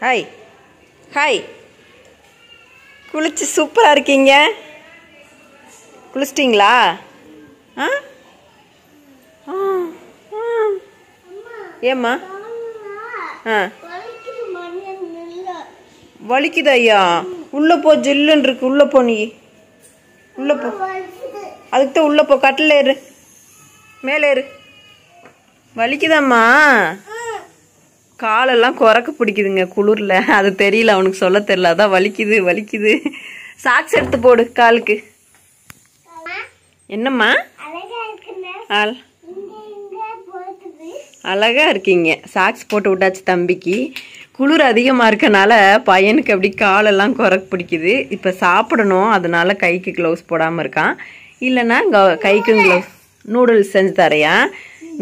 Hi hi குளிச்சு சூப்பராக இருக்கீங்க. குளிச்சிட்டிங்களா? ஆ ஆ, ஏம்மா? ஆ. வலிக்குது ஐயா. உள்ளே போ ஜில்லுன்னு இருக்கு. உள்ளே போ நீ. உள்ளே போ. அதுக்கு தான் உள்ளே போ. கட்டில் ஏறு. மேலே ஏறு. வலிக்குதாம்மா? காலெல்லாம் குறக்க பிடிக்குதுங்க குளிரில். அது தெரியல அவனுக்கு சொல்ல தெரியல. அதான் வலிக்குது வலிக்குது. சாக்ஸ் எடுத்து போடு காலுக்கு. என்னம்மா? ஆள் அழகா இருக்கீங்க. சாக்ஸ் போட்டு விட்டாச்சு தம்பிக்கு. குளிர் அதிகமாக இருக்கனால பையனுக்கு அப்படி காலெல்லாம் குறக்கு பிடிக்குது. இப்போ சாப்பிடணும் அதனால கைக்கு க்ளவுஸ் போடாமல் இருக்கான். இல்லைன்னா க- கைக்கும் க்ளவுஸ் நூடுல்ஸ் செஞ்சு தரையா?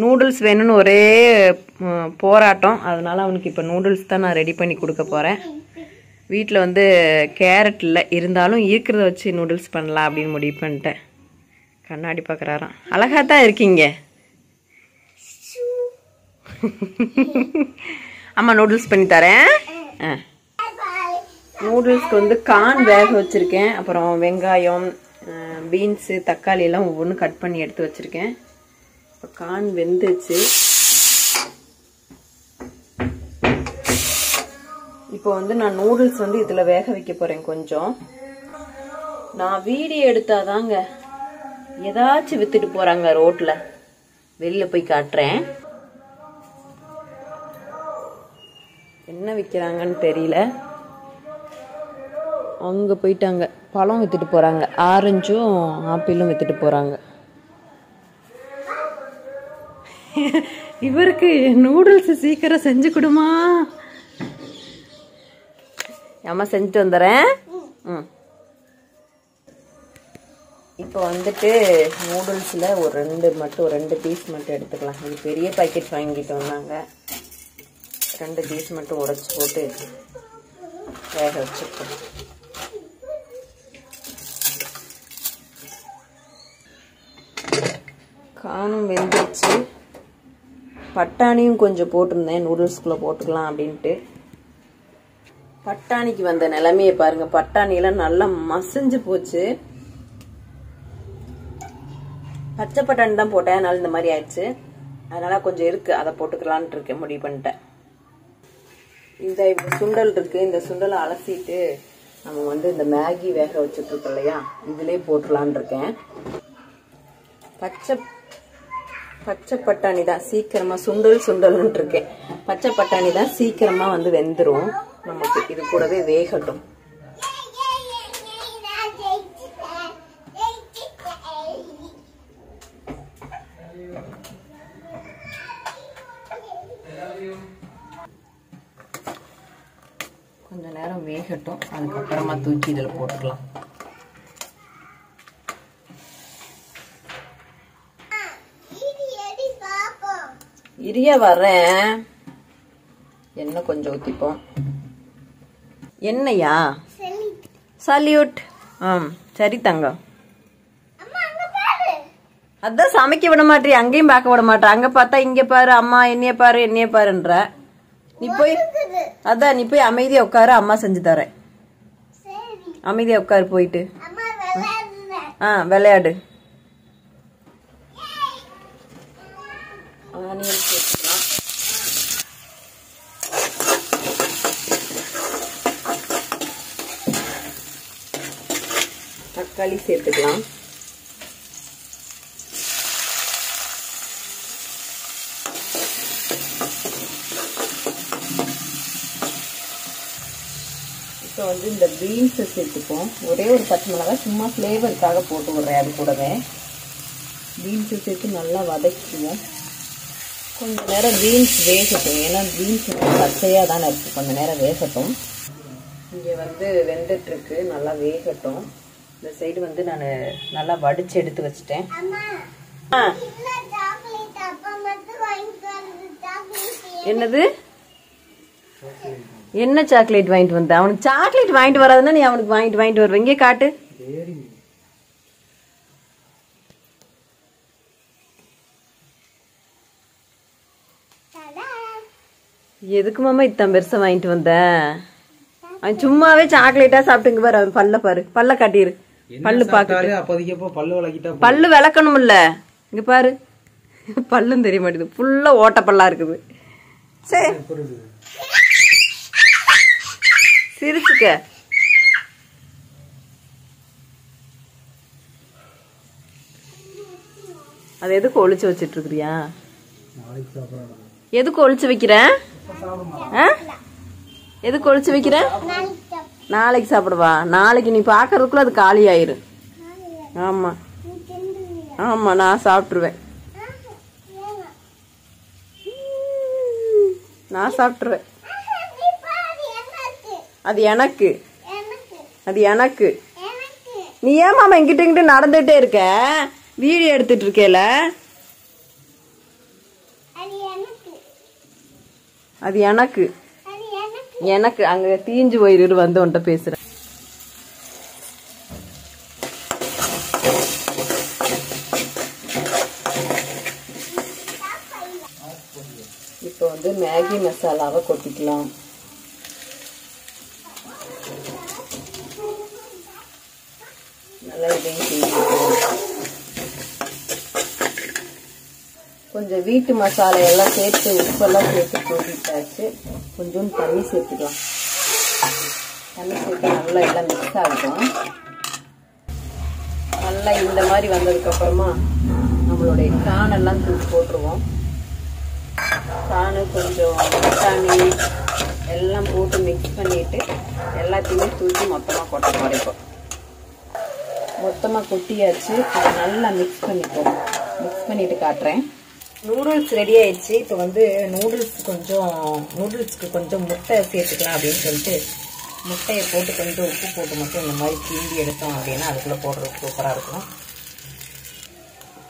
நூடுல்ஸ் வேணும்னு ஒரே போராட்டம். அதனால அவனுக்கு இப்போ நூடுல்ஸ் தான் நான் ரெடி பண்ணி கொடுக்க போகிறேன் வீட்டில் வந்து கேரட் இல்லை இருந்தாலும் இருக்கிறத வச்சு நூடுல்ஸ் பண்ணலாம் அப்படின்னு முடிவு பண்ணிட்டேன். கண்ணாடி பார்க்குறாராம் அழகா தான் இருக்கீங்க. அம்மா நூடுல்ஸ் பண்ணி தரேன். ஆ நூடுல்ஸ்க்கு வந்து கார்ன் வேக வச்சுருக்கேன். அப்புறம் வெங்காயம் பீன்ஸு தக்காளி எல்லாம் ஒவ்வொன்றும் கட் பண்ணி எடுத்து வச்சுருக்கேன். இப்போ கார்ன் வெந்துச்சு. இப்போ வந்து நான் நூடுல்ஸ் வந்து இதில் வேக வைக்க போகிறேன் கொஞ்சம். நான் வீடியோ எடுத்தாதாங்க ஏதாச்சும் வித்துட்டு போகிறாங்க ரோட்டில் வெளியில் போய் காட்டுறேன். என்ன விற்கிறாங்கன்னு தெரியல. அங்கே போயிட்டாங்க. பழம் வித்துட்டு போகிறாங்க ஆரஞ்சும் ஆப்பிளும் வித்துட்டு போகிறாங்க இவருக்கு நூடுல்ஸ் சீக்கிரம் செஞ்சு கொடுமா. அம்மா செஞ்சுட்டு வந்துடுறேன். ம். இப்போ வந்துட்டு நூடுல்ஸில் ஒரு ரெண்டு மட்டும் ரெண்டு பீஸ் மட்டும் எடுத்துக்கலாம். இது பெரிய பாக்கெட் வாங்கிட்டு வந்தாங்க ரெண்டு பீஸ் மட்டும் உடைச்சி போட்டு வேக வச்சுருக்கோம் காணும் வெந்துருச்சு. பட்டாணியும் கொஞ்சம் போட்டிருந்தேன். நூடுல்ஸ்குள்ளே போட்டுக்கலாம் அப்படின்ட்டு. பட்டாணிக்கு வந்த நிலைமையை பாருங்கள் பட்டாணியெல்லாம் நல்லா மசிஞ்சு போச்சு. பச்சை பட்டாணி தான் போட்டேன். அதனால இந்த மாதிரி ஆயிடுச்சு. அதனால் கொஞ்சம் இருக்குது அதை போட்டுக்கலான்ட்டு இருக்கேன். முடிவு பண்ணிட்டேன். இந்த சுண்டல் இருக்குது இந்த சுண்டலை அலசிட்டு நம்ம வந்து இந்த மேகி வேக வச்சுட்டு இருக்கோம் இல்லையா? இதுலேயே போட்டுடலான் இருக்கேன். பச்சை பச்சை பட்டாணி தான். சீக்கிரமா சுண்டல் சுண்டல்னு இருக்கேன் பச்சை பட்டாணி தான் சீக்கிரமா வந்து வெந்துடும் நமக்கு இது கூடவே வேகட்டும். கொஞ்ச நேரம் வேகட்டும். அதுக்கப்புறமா தூக்கி இதில் போட்டுக்கலாம். இரிய வரேன். எண்ணெய் கொஞ்சம் ஊற்றிப்போம் எண்ணெயா? சல்யூட் ஆம் சரி தங்கம். அதான் சமைக்க விட மாட்டே அங்கேயும் பார்க்க விட மாட்டேன் அங்க பார்த்தா இங்க பாரு அம்மா என்னைய பாரு என்னைய பாருன்ற. நீ போய் அதான் நீ போய் அமைதியா உட்காரு அம்மா செஞ்சு தரேன். அமைதியா உட்காரு போயிட்டு. ஆ விளையாடு. ஆனியன் சேர்த்துக்கலாம் தக்காளி சேர்த்துக்கலாம். இப்போ வந்து இந்த பீன்ஸை சேர்த்துப்போம். ஒரே ஒரு பச்சை மிளகாய் சும்மா ஃப்ளேவருக்காக போட்டு விட்றேன் அது கூடவே. பீன்ஸை சேர்த்து நல்லா வதக்கிடுவோம் கொஞ்ச நேரம் பீன்ஸ் வேகட்டும். ஏன்னா பீன்ஸ் பச்சையாக தானே இருக்குது கொஞ்ச நேரம் வேகட்டும். இங்கே வந்து வெந்துட்டுருக்கு. நல்லா வேகட்டும். இந்த சைடு வந்து நான் நல்லா வடிச்சு எடுத்து வச்சிட்டேன். என்னது? என்ன சாக்லேட் வாங்கிட்டு வந்த? அவனுக்கு சாக்லேட் வாங்கிட்டு வராதுன்னா நீ அவனுக்கு வாங்கிட்டு வாங்கிட்டு வருவ. இங்கே காட்டு. எதுக்கு மாமா இத்தனை பெருசா வாங்கிட்டு வந்த? அவன் சும்மாவே சாக்லேட்டா சாப்பிட்டுங்க பாரு. அவன் பல்ல பாரு. பல்ல காட்டிரு பல்லு பாக்கு சாப்பிட்டாலே அப்போதைக்கு அப்போ பல்லு விளக்கிட்டா பல்லு விளக்கணும்ல. இங்க பாரு. பல்லும் தெரிய மாட்டேங்குது. ஃபுல்லா ஓட்ட பல்லா இருக்குது. சரி சிரிச்சுக்க. அது எதுக்கு ஒளிச்சு வச்சிட்டு இருக்கிறியா எதுக்கு ஒளிச்சு வைக்கிற? ஆ? எதுக்கு ஒளிச்சு வைக்கிற? நாளைக்கு சாப்பிடுவா. நாளைக்கு நீ பாக்குறதுக்குள்ள அது காலி ஆயிரு ஆமா. ஆமா நான் சாப்பிட்டுருவேன். நான் சாப்பிட்டுருவேன். அது எனக்கு. அது எனக்கு. நீ ஏன் மாமா இங்கிட்ட இங்கிட்ட நடந்துட்டே இருக்க? வீடியோ எடுத்துட்டு இருக்கேல அது எனக்கு. எனக்கு அங்க தீஞ்சு போயிரு வந்து உன்கிட்ட பேசுறேன். இப்போ வந்து மேகி மசாலாவை கொட்டிக்கலாம். கொஞ்சம் வீட்டு மசாலா எல்லாம் சேர்த்து உப்பெல்லாம் சேர்த்து போட்டுட்டாச்சு கொஞ்சோண்டு தண்ணி சேர்த்துக்கலாம். தண்ணி சேர்த்து நல்லா எல்லாம் மிக்ஸ் ஆகும் நல்லா இந்த மாதிரி வந்ததுக்கப்புறமா நம்மளுடைய கானெல்லாம் தூக்கி போட்டுருவோம். கானு கொஞ்சம் தண்ணி எல்லாம் போட்டு மிக்ஸ் பண்ணிட்டு எல்லாத்தையுமே தூக்கி மொத்தமாக கொட்ட குறைப்போம் மொத்தமாக கொட்டியாச்சு. அதை நல்லா மிக்ஸ் பண்ணிப்போம். மிக்ஸ் பண்ணிட்டு காட்டுறேன். நூடுல்ஸ் ரெடி ஆயிடுச்சு. இப்போ வந்து நூடுல்ஸ் கொஞ்சம் நூடுல்ஸ்க்கு கொஞ்சம் முட்டை சேர்த்துக்கலாம் அப்படின்னு சொல்லிட்டு முட்டையை போட்டு கொஞ்சம் உப்பு போட்டு மட்டும் இந்த மாதிரி கிண்டி எடுத்தோம் அப்படின்னா அதுக்குள்ளே போடுறது சூப்பராக இருக்கும்.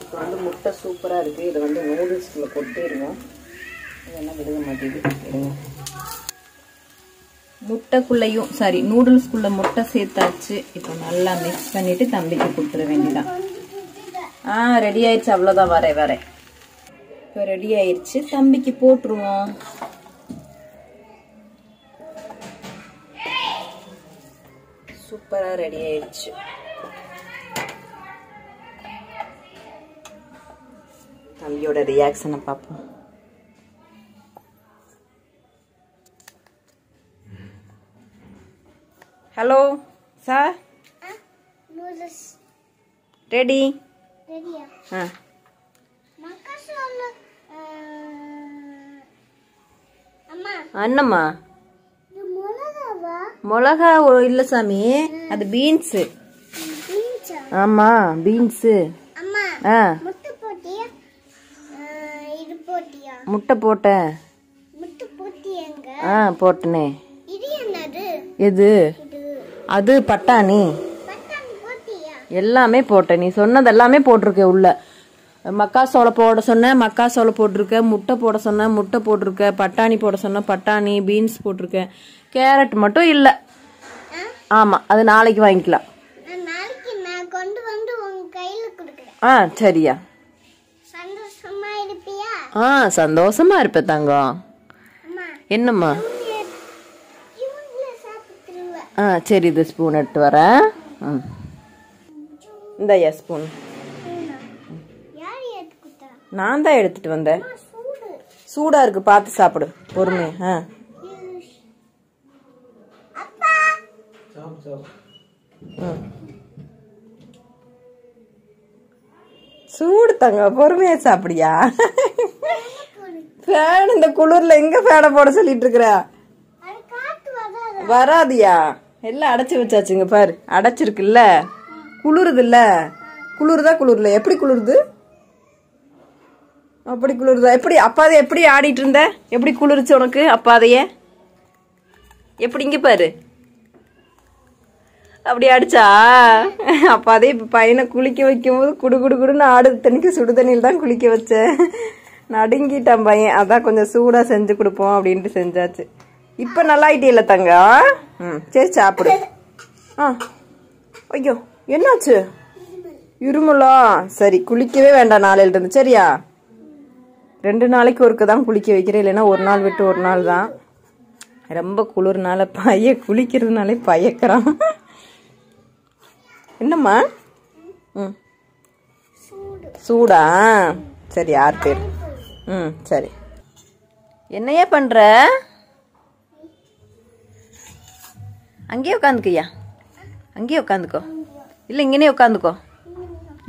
இப்போ வந்து முட்டை சூப்பராக இருக்குது இதை வந்து நூடுல்ஸ்குள்ளே கொட்டிடுவோம் இதெல்லாம் விடுக மாட்டேங்குது. முட்டைக்குள்ளேயும் சாரி நூடுல்ஸ்க்குள்ளே முட்டை சேர்த்தாச்சு. இப்போ நல்லா மிக்ஸ் பண்ணிவிட்டு தம்பிக்கு கொடுத்துட வேண்டியதான் ஆ ரெடி ஆயிடுச்சு. அவ்வளோதான் வரேன் வரேன். இப்போ ரெடி ஆயிடுச்சு தம்பிக்கு போட்டுருவோம். சூப்பராக ரெடி ஆயிடுச்சு தம்பியோட ரியாக்ஷனை பார்ப்போம். ஹலோ சார் ரெடி ஆ. அண்ணம்மா. மிளகா இல்ல சாமி அது பீன்ஸ் ஆமா பீன்ஸ் முட்டை போட்டேன். ஆ போட்டனே. எது? அது பட்டாணி. எல்லாமே போட்டேன். நீ சொன்னது எல்லாமே போட்டிருக்க உள்ள. மக்காசோளம் போட சொன்ன மக்காசோளம் போட்டிருக்க முட்டை போட சொன்ன முட்டை போட்டிருக்க பட்டாணி போட சொன்ன பட்டாணி பீன்ஸ் போட்டிருக்க கேரட் மட்டும் இல்லை. ஆமாம் அது நாளைக்கு வாங்கிக்கலாம். ஆ சரியா. ஆ சந்தோஷமா இருப்பேன் தங்கம். என்னம்மா? ஆ சரி இது ஸ்பூன் எடுத்து வரேன். ம். இந்தாயா ஸ்பூன் நான் தான் எடுத்துட்டு வந்தேன். சூடா இருக்கு பார்த்து சாப்பிடு பொறுமை ஆ. சூடு தங்க பொறுமையா சாப்பிடியா? ஃபேன் இந்த குளிர்ல எங்க ஃபேனை போட சொல்லிட்டு இருக்கிற? வராதியா? எல்லாம் அடைச்சி வச்சாச்சுங்க பாரு அடைச்சிருக்குல்ல? குளிருதுல்ல? குளிருதா குளிர்ல? எப்படி குளிருது? அப்படி குளிருதா? எப்படி அப்பாதை எப்படி ஆடிட்டு இருந்த? எப்படி குளிருச்சு உனக்கு அப்பாதைய எப்படி இங்க பாரு. அப்படி அடிச்சா அப்பாதே இப்ப பையனை குளிக்க வைக்கும் போது குடு குடு குடுன்னு ஆடு தண்ணிக்கு சுடு தண்ணியில் தான் குளிக்க வச்சேன் நடுங்கிட்டான் பையன். அதான் கொஞ்சம் சூடா செஞ்சு கொடுப்போம் அப்படின்ட்டு செஞ்சாச்சு. இப்ப நல்லா ஆயிட்டியல்ல தங்க? ம் சரி சாப்பிடு. ஆ. ஐயோ என்னாச்சு? இருமலா? சரி குளிக்கவே வேண்டாம் நாளையில இருந்து சரியா? ரெண்டு நாளைக்கு ஒருக்க தான் குளிக்க வைக்கிறேன். இல்லைன்னா ஒரு நாள் விட்டு ஒரு நாள் தான். ரொம்ப குளிர்னால பைய குளிக்கிறதுனாலே பயக்கிறான். என்னம்மா? ம். சூடா? சரி யார் பேர்? ம் சரி. என்னையா பண்ற? அங்கேயே உட்காந்துக்கய்யா அங்கேயே உட்காந்துக்கோ இல்லை இங்கேனே உட்காந்துக்கோ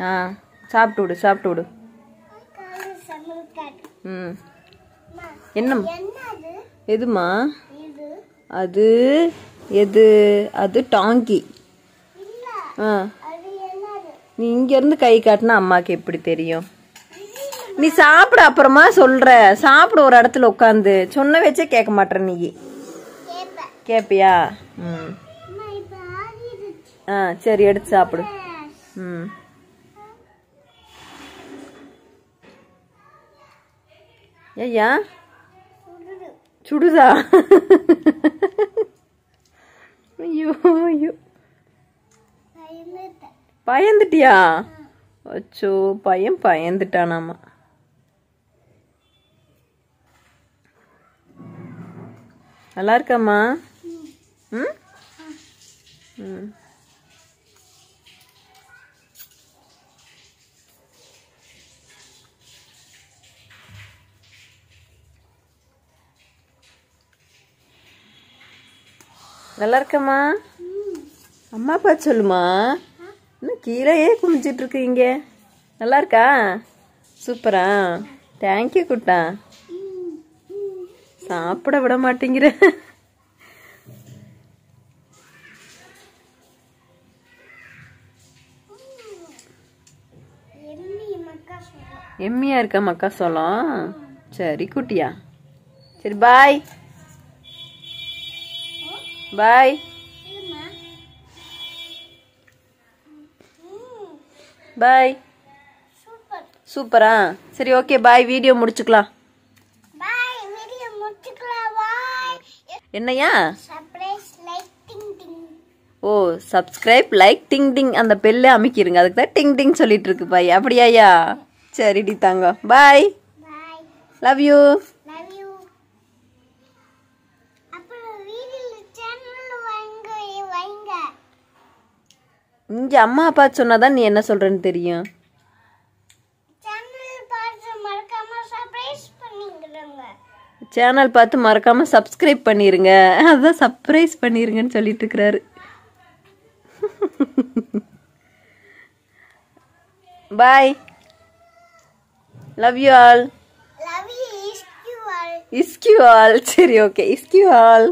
ஆ சாப்பிட்டு விடு சாப்பிட்டு விடு. ம் என்ன? எதுமா? அது எது? அது டாங்கி. ஆ. நீ இங்கேருந்து கை காட்டினா அம்மாக்கு எப்படி தெரியும்? நீ சாப்பிட அப்புறமா சொல்ற. சாப்பிட ஒரு இடத்துல உட்காந்து. சொன்ன வச்சே கேட்க மாட்டேற நீ. கேப்பியா? ம். ஆ சரி எடுத்து சாப்பிடு. ம். ஐயா சுடுது. ஐயோ ஐயோ. பயந்துட்டியா? அச்சோ பையன் பயந்துட்டானாமா. நல்லா இருக்காம்மா ம்? ம். நல்லா இருக்கம்மா அம்மா அப்பா சொல்லுமா? இன்னும் கீழேயே குமிச்சிட்டு இருக்கீங்க நல்லா இருக்கா சூப்பரா தேங்க்யூ குட்டா. சாப்பிட விட மாட்டேங்கிற. எம்மியா இருக்க மக்கா சொல்லம் சரி குட்டியா. சரி பாய் பாய் பாய் சூப்பர் சரி ஓகே பாய் வீடியோ முடிச்சுக்கலாம். என்னையா ஓ சப்ஸ்கிரைப் லைக் டிங் டிங் அந்த பெல்லே அமைக்கிருங்க. அதுக்கு தான் டிங் டிங் சொல்லிட்டு இருக்கு பாய். அப்படியாயா சரிடி தாங்க பாய் லவ் யூ இங்க அம்மா அப்பா சொன்னாதான் நீ என்ன சொல்றேன்னு தெரியும்? சேனல் பார்த்து மறக்காம சர்ப்ரைஸ் பண்ணிக்கிறோங்க சேனல் பார்த்து மறக்காம சப்ஸ்கிரைப் பண்ணிருங்க. அதான் சர்ப்ரைஸ் பண்ணிருங்கன்னு சொல்லிட்டு இருக்கிறாரு பாய் லவ் யூ ஆல் இஸ்கியூ ஆல் சரி ஓகே இஸ்கியூ ஆல்